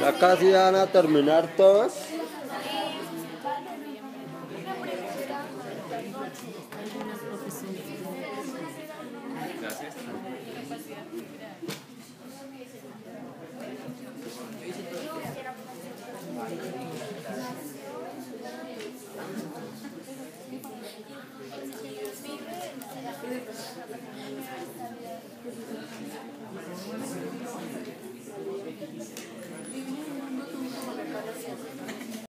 Ya casi van a terminar todos. algunas profesiones. Gracias. Gracias.